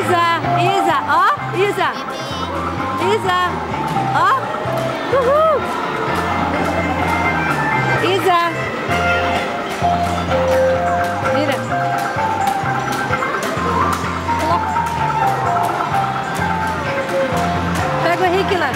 Isa, Isa, ó, Isa. Isa, ó. Uhul. Isa. Vira. Pega o Henrique lá.